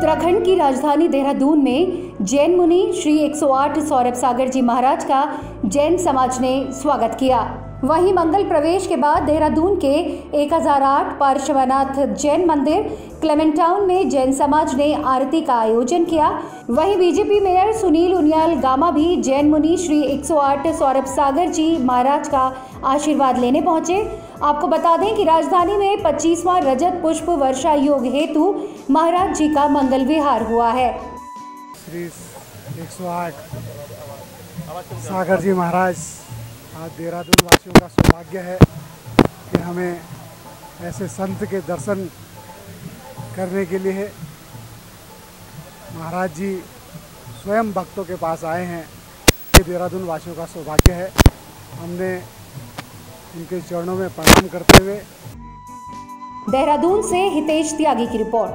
उत्तराखंड की राजधानी देहरादून में जैन मुनि श्री 108 सौरभ सागर जी महाराज का जैन समाज ने स्वागत किया। वहीं मंगल प्रवेश के बाद देहरादून के 1008 पार्श्वनाथ जैन मंदिर, क्लेमेंटाउन में जैन समाज ने आरती का आयोजन किया। वहीं बीजेपी मेयर सुनील उनियाल गामा भी जैन मुनि श्री 108 सौरभ सागर जी महाराज का आशीर्वाद लेने पहुँचे। आपको बता दें कि राजधानी में 25वां रजत पुष्प वर्षा योग हेतु महाराज जी का मंगल विहार हुआ है। श्री 108 सागर जी महाराज आज देहरादून वासियों का सौभाग्य है कि हमें ऐसे संत के दर्शन करने के लिए महाराज जी स्वयं भक्तों के पास आए हैं ये देहरादून वासियों का सौभाग्य है। हमने उनके चरणों में प्रणाम करते हुए देहरादून से हितेश त्यागी की रिपोर्ट।